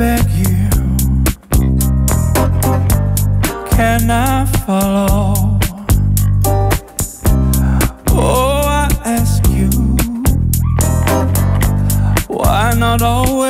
beg you, can I follow? Oh, I ask you, why not always?